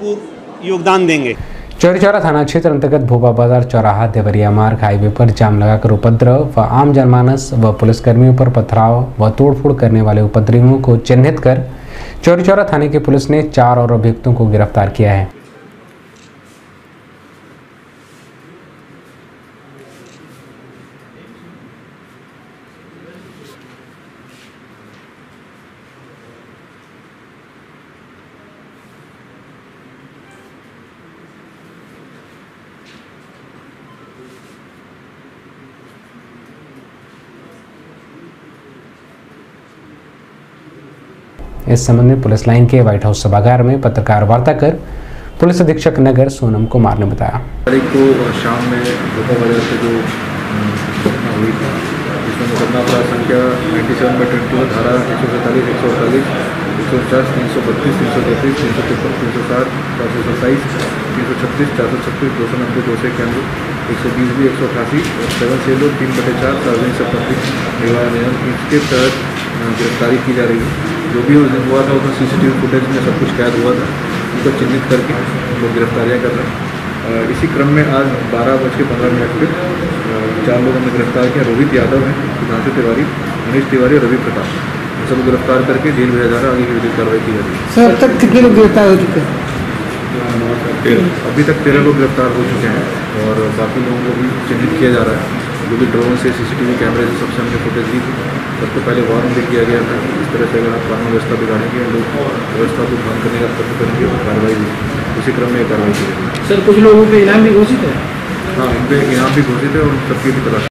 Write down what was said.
भरपूर योगदान देंगे। चौरीचौरा थाना क्षेत्र अंतर्गत भोपा बाज़ार चौराहा देवरिया मार्ग हाईवे पर जाम लगाकर उपद्रव व आम जनमानस व पुलिसकर्मियों पर पथराव व तोड़फोड़ करने वाले उपद्रवियों को चिन्हित कर चौरीचौरा थाने की पुलिस ने चार और अभियुक्तों को गिरफ़्तार किया है। इस संबंध में पुलिस लाइन के व्हाइट हाउस सभागार में पत्रकार वार्ता कर पुलिस अधीक्षक नगर सोनम कुमार ने बताया। तारीख को शाम में भोपा बाज़ार से जो हुई थी मुकदमा अपराध संख्या नाइन्टी सेवन बाई ट्वेंटी धारा एक सौ सैंतालीस, एक सौ अड़तालीस, एक सौ तीन सौ बत्तीस, तीन सौ तैंतीस, तीन सौ तिरपन, तीन सौ साठ, चार सौ सत्ताईस, तीन सौ छत्तीस चार सौ छत्तीस, दो सौ नब्बे, दो सौ इक्यानवे, एक सौ बीस भी एक सौ अठासी, सेवन तीन बटे चार, सार्वजनिक संपत्ति इसके तहत गिरफ्तारी की जा रही है। जो भी हुआ था उसमें सीसीटीवी फुटेज में सब कुछ कैद हुआ था। उनको चिन्हित करके लोग गिरफ्तारियाँ कर रहे हैं। इसी क्रम में आज बारह बज के पंद्रह मिनट पर चार लोगों ने गिरफ़्तार किया। रोहित यादव है सुधांशु तिवारी मनीष तिवारी और रवि प्रताप। इन सबको गिरफ़्तार करके जेल भेजा जा रहा है। आगे की विधिक कार्रवाई की जा रही है। सर अब तक कितने लोग गिरफ़्तार हो चुके हैं? अभी तक तेरह लोग गिरफ़्तार हो चुके हैं और बाकी लोगों को भी चिन्हित किया जा रहा है। जो भी ड्रोन से सीसीटीवी कैमरे से सबसे हमने फुटेज ली थी सबको पहले वार्न भी किया गया था इस तरह से अगर आप कानून व्यवस्था बिगाड़ेंगे लोग व्यवस्था को भंग करने का तत्व करेंगे और कार्रवाई भी उसी क्रम में कार्रवाई की सर कुछ लोगों के इनाम भी घोषित है? हाँ उनके इनाम भी घोषित है और सबकी भी तलाश